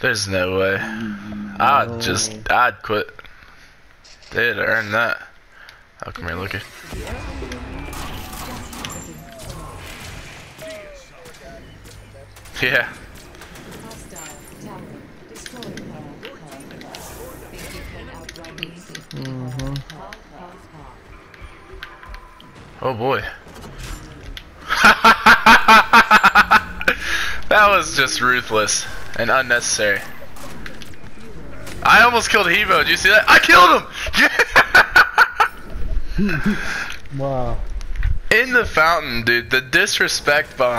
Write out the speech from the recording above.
There's no way. I'd just, I'd quit. They'd earn that. Oh, come here, looky. Yeah. Mm-hmm. Oh boy. That was just ruthless and unnecessary. I almost killed He Bo. Did you see that? I killed him! Wow. In the fountain, dude. The disrespect behind.